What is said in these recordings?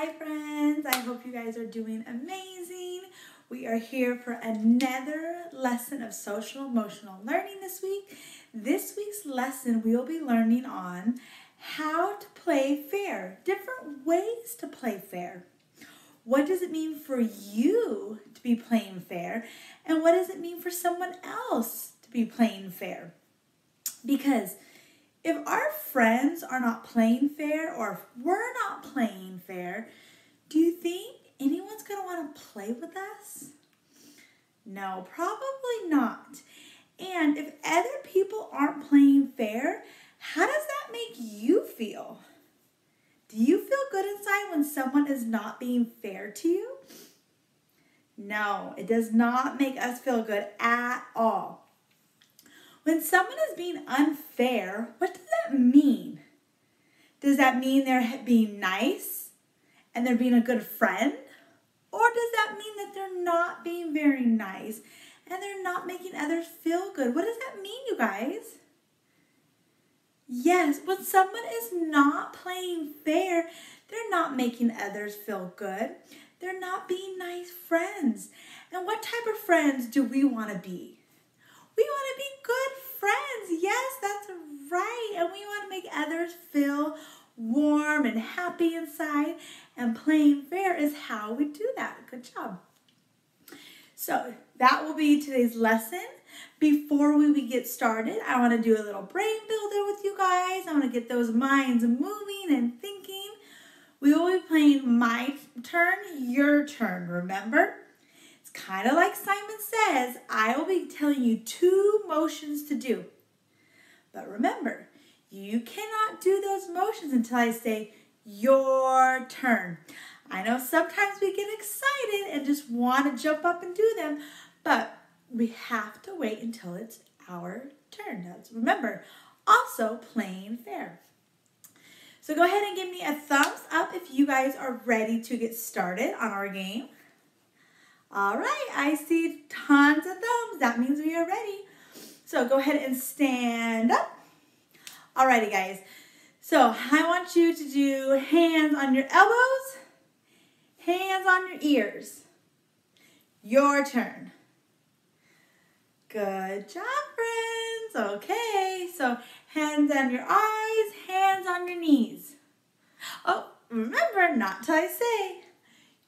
Hi, friends. I hope you guys are doing amazing. We are here for another lesson of social emotional learning this week. This week's lesson, we will be learning on how to play fair, different ways to play fair. What does it mean for you to be playing fair? And what does it mean for someone else to be playing fair? Because if our friends are not playing fair or if we're not playing fair, do you think anyone's going to want to play with us? No, probably not. And if other people aren't playing fair, how does that make you feel? Do you feel good inside when someone is not being fair to you? No, it does not make us feel good at all. When someone is being unfair, what does that mean? Does that mean they're being nice and they're being a good friend? Or does that mean that they're not being very nice and they're not making others feel good? What does that mean, you guys? Yes, when someone is not playing fair, they're not making others feel good. They're not being nice friends. And what type of friends do we want to be? We want to be good friends. Yes, that's right. And we want to make others feel warm and happy inside. And playing fair is how we do that. Good job. So that will be today's lesson. Before we get started, I want to do a little brain builder with you guys. I want to get those minds moving and thinking. We will be playing my turn, your turn, remember? It's kind of like Simon says, I will be telling you two motions to do. But remember, you cannot do those motions until I say your turn. I know sometimes we get excited and just want to jump up and do them, but we have to wait until it's our turn. Now, remember, also playing fair. So go ahead and give me a thumbs up if you guys are ready to get started on our game. All right, I see tons of thumbs. That means we are ready. So go ahead and stand up. Alrighty, guys. So I want you to do hands on your elbows, hands on your ears. Your turn. Good job, friends. Okay, so hands on your eyes, hands on your knees. Oh, remember not till I say.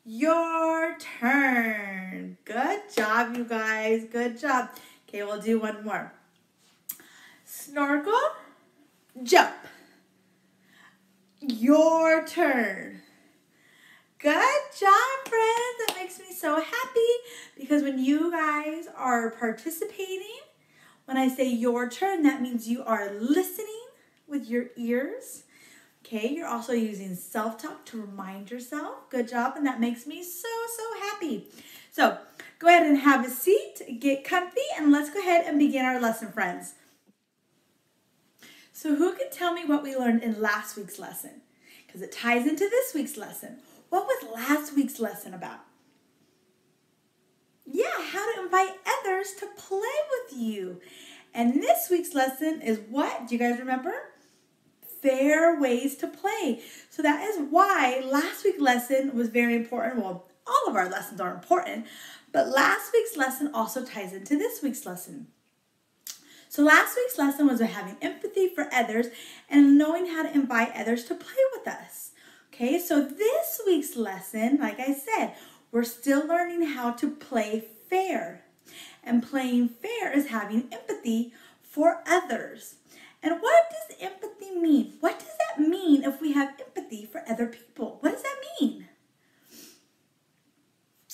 Your turn. Good job, you guys. Good job. Okay, we'll do one more. Snorkel, jump. Your turn. Good job, friends. That makes me so happy because when you guys are participating, when I say your turn, that means you are listening with your ears Okay, you're also using self-talk to remind yourself. Good job, and that makes me so, so happy. So go ahead and have a seat, get comfy, and let's go ahead and begin our lesson, friends. So who can tell me what we learned in last week's lesson? Because it ties into this week's lesson. What was last week's lesson about? Yeah, how to invite others to play with you. And this week's lesson is what? Do you guys remember? fair ways to play. So that is why last week's lesson was very important. Well, all of our lessons are important, but last week's lesson also ties into this week's lesson. So last week's lesson was about having empathy for others and knowing how to invite others to play with us. Okay, so this week's lesson, like I said, we're still learning how to play fair. And playing fair is having empathy for others. And what does empathy mean? What does that mean if we have empathy for other people? What does that mean?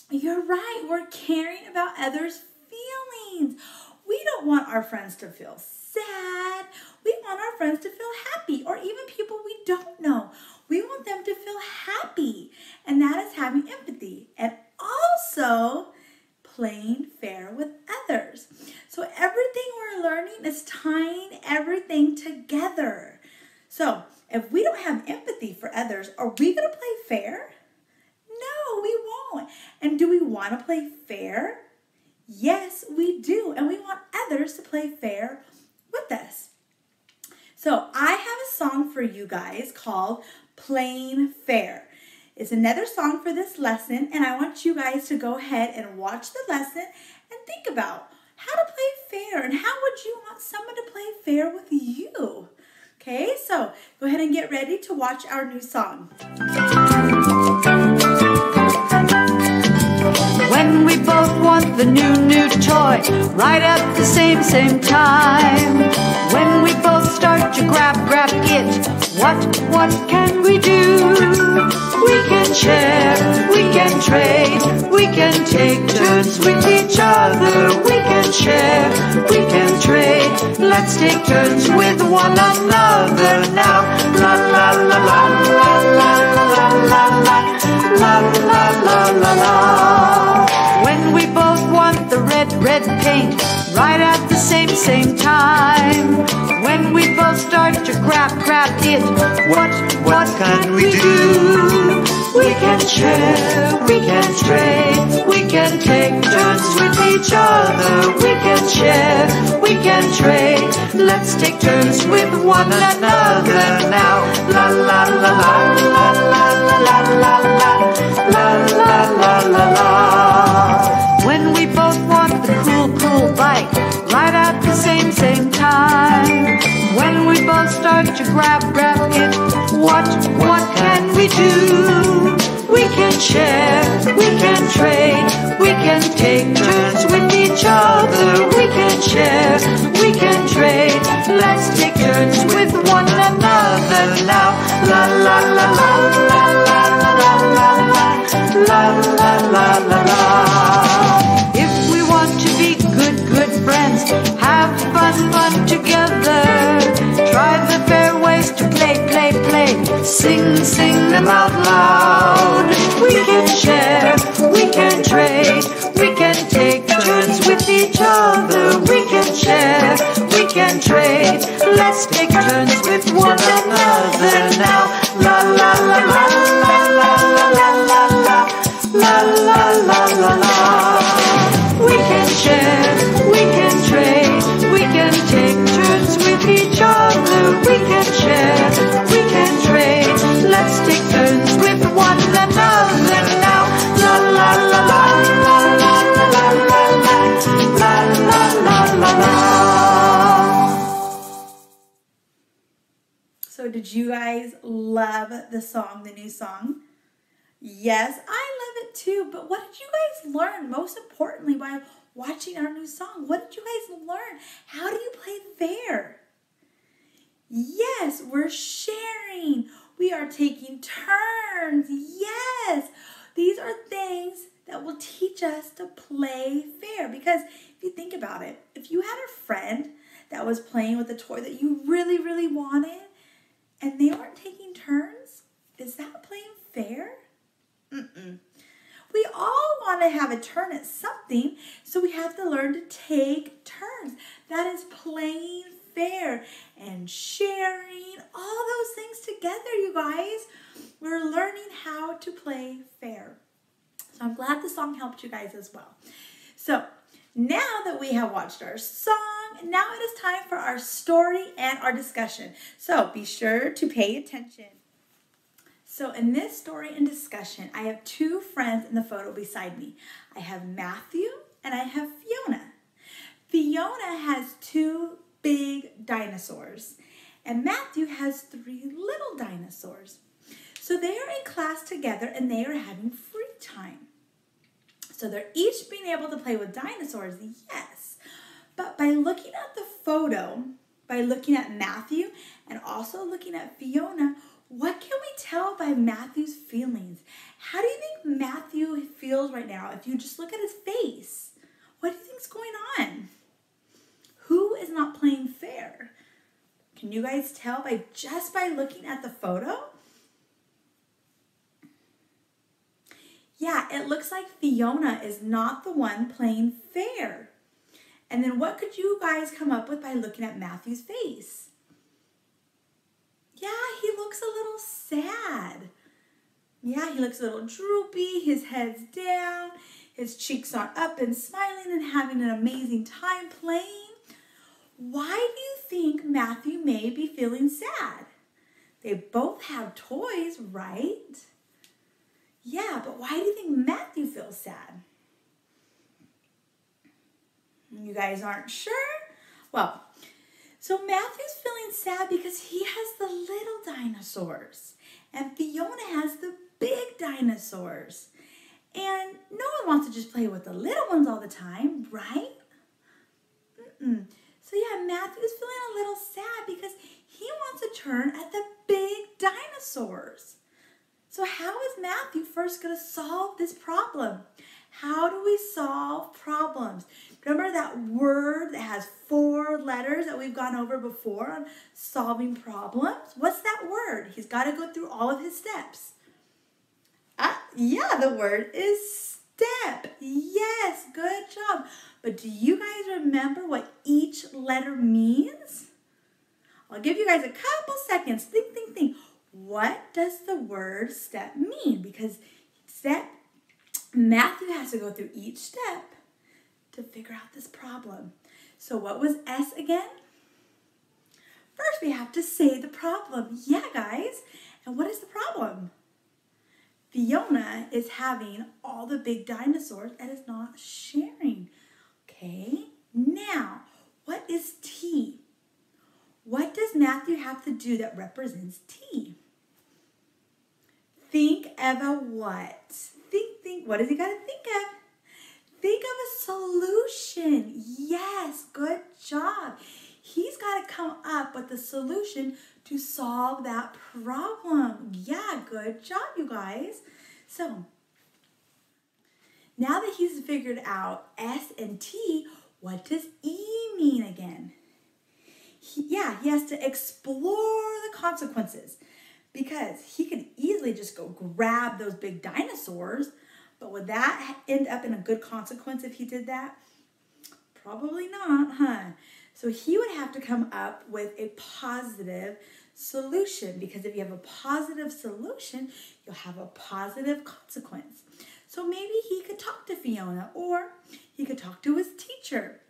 You're right, we're caring about others' feelings. We don't want our friends to feel sad. We want our friends to feel happy, or even people we don't know. We want them to feel happy, and that is having empathy. And also, playing fair with others. So everything we're learning is tying everything together. So if we don't have empathy for others, are we going to play fair? No, we won't. And do we want to play fair? Yes, we do. And we others to play fair with us. So I have a song for you guys called Playing Fair. It's another song for this lesson, and I want you guys to go ahead and watch the lesson and think about how to play fair and how would you want someone to play fair with you? Okay, so go ahead and get ready to watch our new song. When we both want the new, new toy right at the same, same time. When we both start to grab, grab it, what, what can we do? We can share, we can trade, we can take turns with each other. We can share, we can trade. Let's take turns with one another now. Same, time. When we both start to grab, grab it, what, what can we do? We can share, we can trade, we can take turns with each other. We can share, we can trade. Let's take turns with one another now. La la la la la la la la la la can share, we can trade, we can take turns with each other. We can share, we can trade. Let's take turns with one another now. La la la la la la la la la la la la la la. If we want to be good, good friends, have fun, fun together. Try the fair ways to play, play, play. Sing, sing them out loud. We can share, we can trade, we can take turns with each other. We can share, we can trade. Let's take turns with one another now. La la la la la la la la la la la la la la. We can share, we can trade, we can take turns with each other. We can share, you guys love the song, the new song? Yes, I love it too. But what did you guys learn most importantly by watching our new song? What did you guys learn? How do you play fair? Yes, we're sharing. We are taking turns. Yes, these are things that will teach us to play fair. Because if you think about it, if you had a friend that was playing with a toy that you really, really wanted and they aren't taking turns, is that playing fair? Mm-mm. We all want to have a turn at something, so we have to learn to take turns. That is playing fair and sharing all those things together, you guys. We're learning how to play fair. So I'm glad the song helped you guys as well. So now that we have watched our song, now it is time for our story and our discussion. So be sure to pay attention. So in this story and discussion, I have two friends in the photo beside me. I have Matthew and I have Fiona. Fiona has two big dinosaurs and Matthew has three little dinosaurs. So they are in class together and they are having free time. So they're each being able to play with dinosaurs, yes. But by looking at the photo, by looking at Matthew and also looking at Fiona, what can we tell by Matthew's feelings? How do you think Matthew feels right now if you just look at his face? What do you think's going on? Who is not playing fair? Can you guys tell by just by looking at the photo? Yeah, it looks like Fiona is not the one playing fair. And then what could you guys come up with by looking at Matthew's face? Yeah, he looks a little sad. Yeah, he looks a little droopy, his head's down, his cheeks are up and smiling and having an amazing time playing. Why do you think Matthew may be feeling sad? They both have toys, right? Yeah, but why do you think Matthew feels sad? You guys aren't sure? Well, so Matthew's feeling sad because he has the little dinosaurs and Fiona has the big dinosaurs. And no one wants to just play with the little ones all the time, right? Mm-mm. So yeah, Matthew's feeling a little sad because he wants a turn at the big dinosaurs. So how is Matthew first going to solve this problem? How do we solve problems? Remember that word that has four letters that we've gone over before on solving problems? What's that word? He's got to go through all of his steps. Ah, yeah, the word is step. Yes, good job. But do you guys remember what each letter means? I'll give you guys a couple seconds. Think, think, think. What does the word step mean? Because step, Matthew has to go through each step to figure out this problem. So what was S again? First, we have to say the problem. Yeah, guys. And what is the problem? Fiona is having all the big dinosaurs and is not sharing. Okay, now, what is T? What does Matthew have to do that represents T? Think of a what? Think, think, what does he got to think of? Think of a solution. Yes, good job. He's got to come up with a solution to solve that problem. Yeah, good job, you guys. So, now that he's figured out S and T, what does E mean again? He, yeah, he has to explore the consequences because he could easily just go grab those big dinosaurs but would that end up in a good consequence if he did that? Probably not, huh? So he would have to come up with a positive solution because if you have a positive solution, you'll have a positive consequence. So maybe he could talk to Fiona or he could talk to his teacher.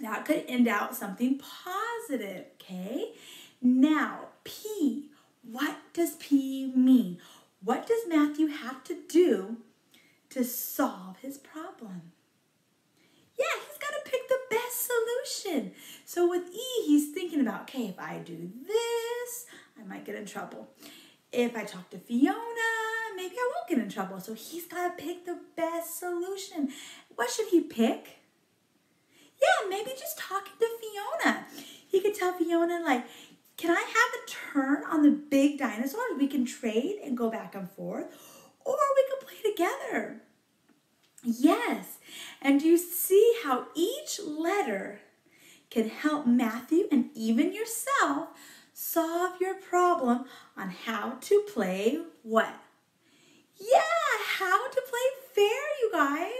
That could end out something positive, okay? Now, P. What does P mean? What does Matthew have to do to solve his problem. Yeah, he's got to pick the best solution. So with E, he's thinking about, okay, if I do this, I might get in trouble. If I talk to Fiona, maybe I won't get in trouble. So he's got to pick the best solution. What should he pick? Yeah, maybe just talking to Fiona. He could tell Fiona, like, can I have a turn on the big dinosaurs? We can trade and go back and forth or we could play together. Yes, and you see how each letter can help Matthew and even yourself solve your problem on how to play what? Yeah, how to play fair, you guys.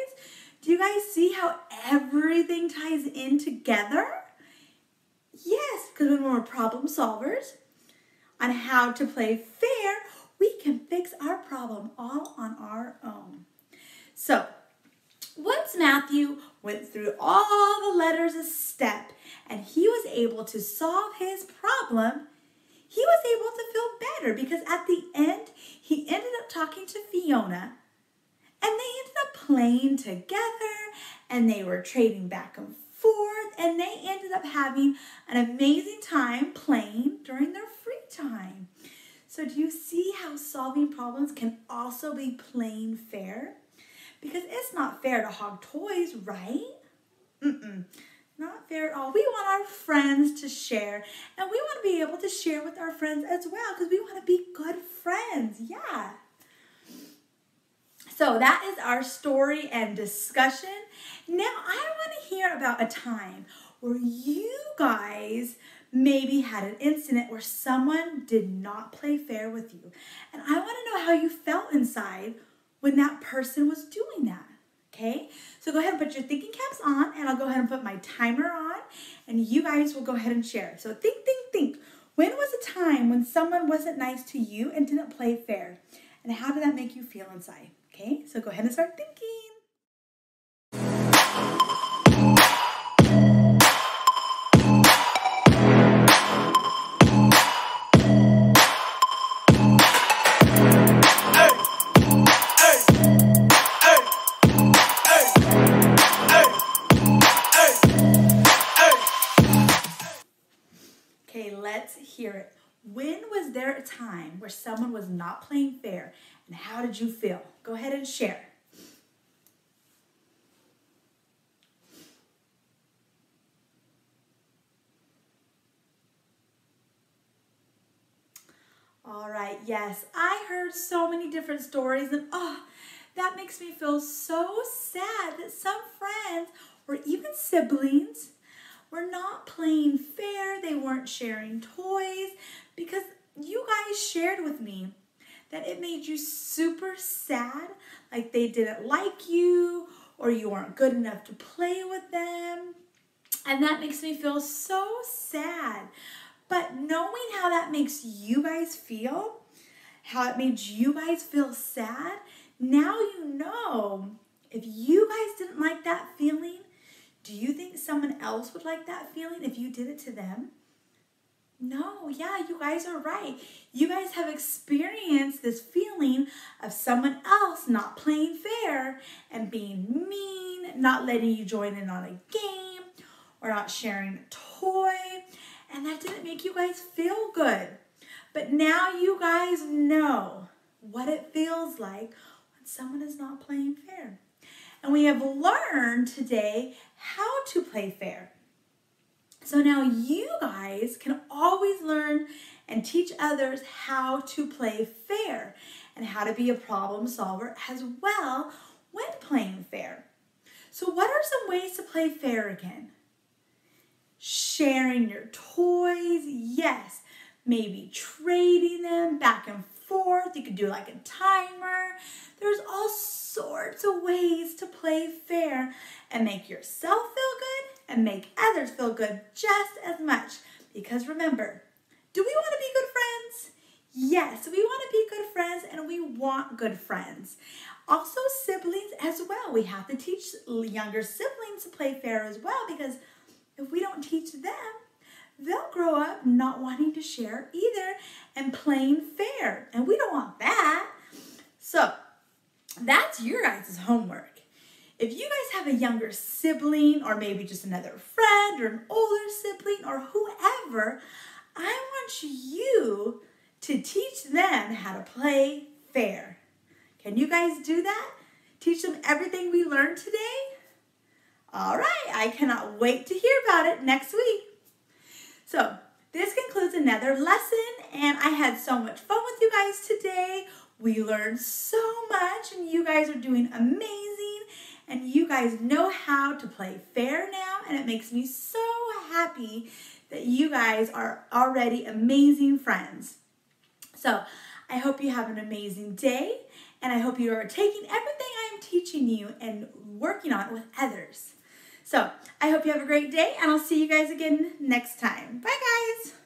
Do you guys see how everything ties in together? Yes, because when we're problem solvers on how to play fair, we can fix our problem all on our own. So, once Matthew went through all the letters a step and he was able to solve his problem, he was able to feel better because at the end, he ended up talking to Fiona and they ended up playing together and they were trading back and forth and they ended up having an amazing time playing during their free time. So do you see how solving problems can also be plain fair? Because it's not fair to hog toys, right? Mm-mm. Not fair at all. We want our friends to share, and we want to be able to share with our friends as well because we want to be good friends. Yeah. So that is our story and discussion. Now I want to hear about a time where you guys maybe had an incident where someone did not play fair with you. And I want to know how you felt inside when that person was doing that. Okay, so go ahead and put your thinking caps on, and I'll go ahead and put my timer on, and you guys will go ahead and share. So think, think, think. When was a time when someone wasn't nice to you and didn't play fair? And how did that make you feel inside? Okay, so go ahead and start thinking. There a time where someone was not playing fair and how did you feel? Go ahead and share. All right, yes, I heard so many different stories, and oh, that makes me feel so sad that some friends or even siblings were not playing fair. They weren't sharing toys because you guys shared with me that it made you super sad, like they didn't like you or you weren't good enough to play with them. And that makes me feel so sad. But knowing how that makes you guys feel, how it made you guys feel sad, now you know if you guys didn't like that feeling, do you think someone else would like that feeling if you did it to them? No, yeah, you guys are right. You guys have experienced this feeling of someone else not playing fair and being mean, not letting you join in on a game, or not sharing a toy and that didn't make you guys feel good. But now you guys know what it feels like when someone is not playing fair. And we have learned today how to play fair. So now you guys can always learn and teach others how to play fair and how to be a problem solver as well when playing fair. So what are some ways to play fair again? sharing your toys, yes, maybe trading them back and forth. You could do like a timer. There's all sorts of ways to play fair and make yourself feel good and make others feel good just as much. Because remember, do we want to be good friends? Yes, we want to be good friends and we want good friends. Also, siblings as well. We have to teach younger siblings to play fair as well because if we don't teach them, they'll grow up not wanting to share either and playing fair. And we don't want that. So that's your guys' homework. If you guys have a younger sibling or maybe just another friend or an older sibling or whoever, I want you to teach them how to play fair. Can you guys do that? Teach them everything we learned today? All right, I cannot wait to hear about it next week. So, this concludes another lesson, and I had so much fun with you guys today. We learned so much, and you guys are doing amazing, and you guys know how to play fair now, and it makes me so happy that you guys are already amazing friends. So, I hope you have an amazing day, and I hope you are taking everything I am teaching you and working on with others. So I hope you have a great day and I'll see you guys again next time. Bye guys.